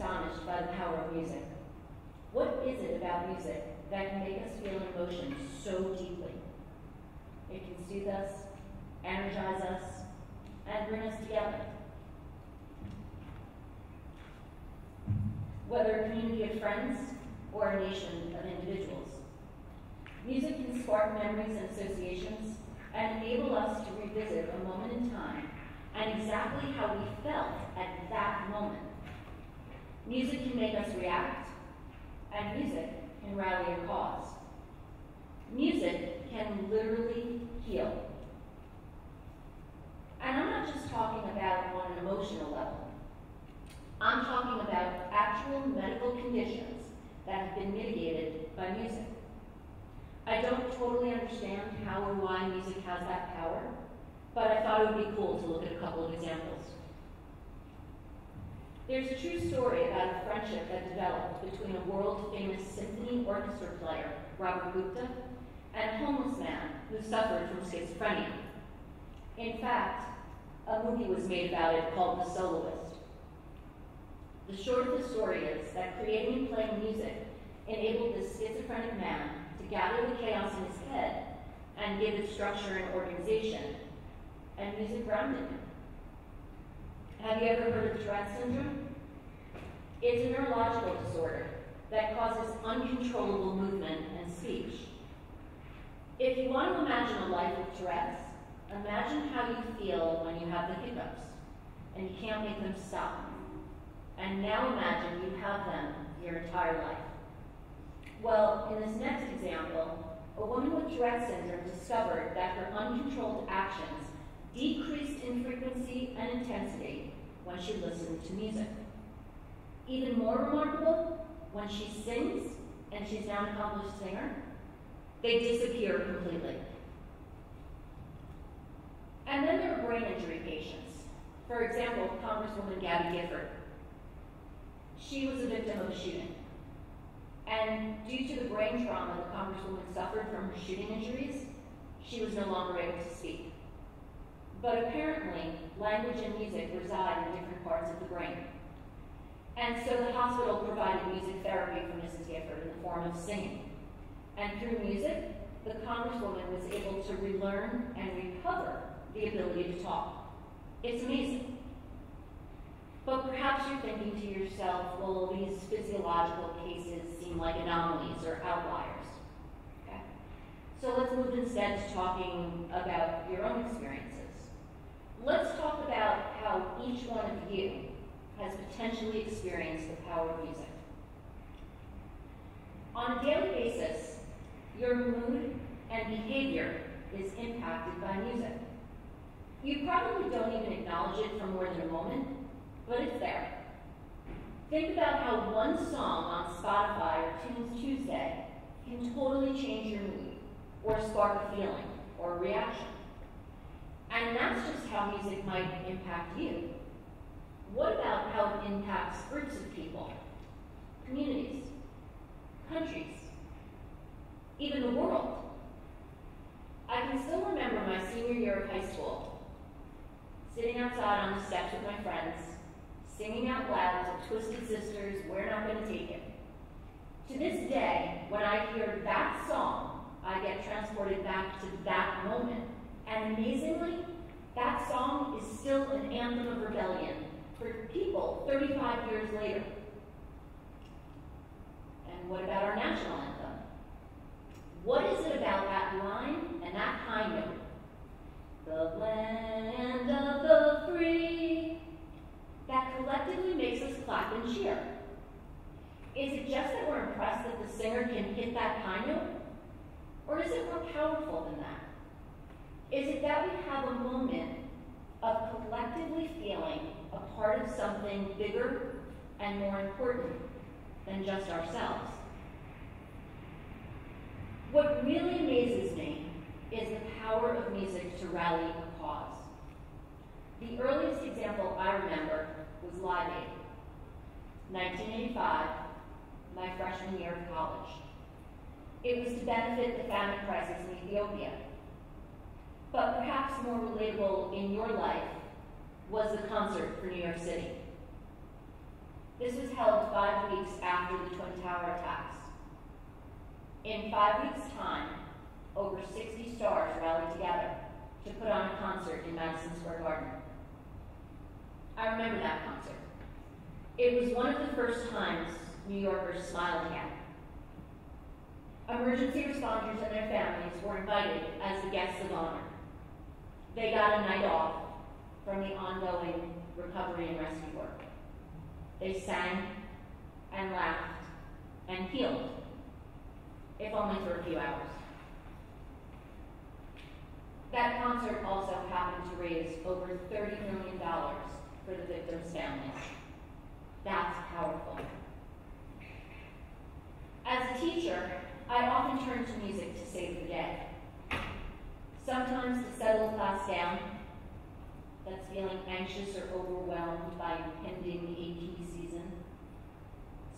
astonished by the power of music. What is it about music that can make us feel emotion so deeply? It can soothe us, energize us, and bring us together. Whether a community of friends or a nation of individuals. Music can spark memories and associations and enable us to revisit a moment in time and exactly how we felt at that moment. Music can make us react, and music can rally a cause. Music can literally heal. And I'm not just talking about on an emotional level. I'm talking about actual medical conditions that have been mitigated by music. I don't totally understand how or why music has that power, but I thought it would be cool to look at a couple of examples. There's a true story about a friendship that developed between a world-famous symphony orchestra player, Robert Gupta, and a homeless man who suffered from schizophrenia. In fact, a movie was made about it called The Soloist. The short of the story is that creating and playing music enabled this schizophrenic man to gather the chaos in his head and give it structure and organization, and music grounded him. Have you ever heard of Tourette syndrome? It's a neurological disorder that causes uncontrollable movement and speech. If you want to imagine a life with Tourette's, imagine how you feel when you have the hiccups and you can't make them stop. And now imagine you have them your entire life. Well, in this next example, a woman with Tourette syndrome discovered that her uncontrolled actions decreased in frequency and intensity when she listened to music. Even more remarkable, when she sings, and she's now an accomplished singer, they disappear completely. And then there are brain injury patients. For example, Congresswoman Gabby Gifford. She was a victim of a shooting. And due to the brain trauma the Congresswoman suffered from her shooting injuries, she was no longer able to speak. But apparently, language and music reside in different parts of the brain. And so the hospital provided music therapy for Mrs. Gifford in the form of singing. And through music, the Congresswoman was able to relearn and recover the ability to talk. It's amazing. But perhaps you're thinking to yourself, well, these physiological cases seem like anomalies or outliers. Okay? So let's move instead to talking about your own experiences. Let's talk about how each one of you has potentially experienced the power of music. On a daily basis, your mood and behavior is impacted by music. You probably don't even acknowledge it for more than a moment, but it's there. Think about how one song on Spotify or Tunes Tuesday can totally change your mood, or spark a feeling, or a reaction. And that's just how music might impact you. What about how it impacts groups of people, communities, countries, even the world? I can still remember my senior year of high school, sitting outside on the steps with my friends, singing out loud to Twisted Sister's, We're Not Gonna Take It. To this day, when I hear that song, I get transported back to that moment. And amazingly, that song is still an anthem of rebellion for people 35 years later. And what about our national anthem? What is it about that line and that high note? The land of the free that collectively makes us clap and cheer. Is it just that we're impressed that the singer can hit that high note? Or is it more powerful than that? Is it that we have a moment of collectively feeling a part of something bigger and more important than just ourselves? What really amazes me is the power of music to rally a cause. The earliest example I remember was Live Aid, 1985, my freshman year of college. It was to benefit the famine crisis in Ethiopia. But perhaps more relatable in your life was the concert for New York City. This was held five weeks after the Twin Tower attacks. In five weeks' time, over 60 stars rallied together to put on a concert in Madison Square Garden. I remember that concert. It was one of the first times New Yorkers smiled again. Emergency responders and their families were invited as the guests of honor. They got a night off from the ongoing recovery and rescue work. They sang and laughed and healed, if only for a few hours. That concert also happened to raise over $30 million for the victims' families. That's powerful. As a teacher, I often turn to music to save the day. Sometimes to settle class down feeling anxious or overwhelmed by impending AP season.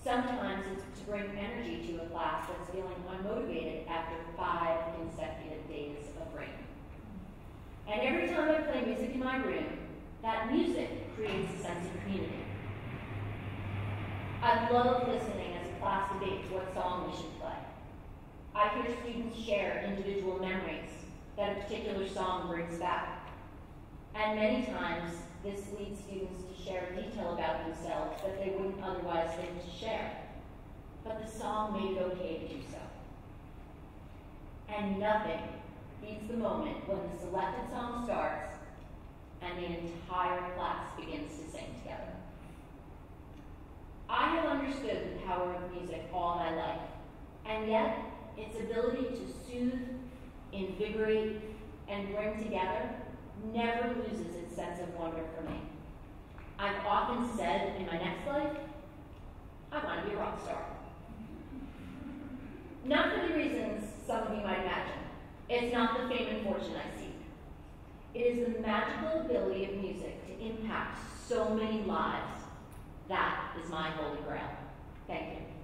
Sometimes it's to bring energy to a class that's feeling unmotivated after five consecutive days of rain. And every time I play music in my room, that music creates a sense of community. I love listening as a class debates what song we should play. I hear students share individual memories that a particular song brings back. And many times, this leads students to share detail about themselves that they wouldn't otherwise think to share. But the song made it okay to do so. And nothing beats the moment when the selected song starts and the entire class begins to sing together. I have understood the power of music all my life, and yet its ability to soothe, invigorate, and bring together never loses its sense of wonder for me. I've often said in my next life, I want to be a rock star. Not for the reasons some of you might imagine. It's not the fame and fortune I seek. It is the magical ability of music to impact so many lives. That is my holy grail. Thank you.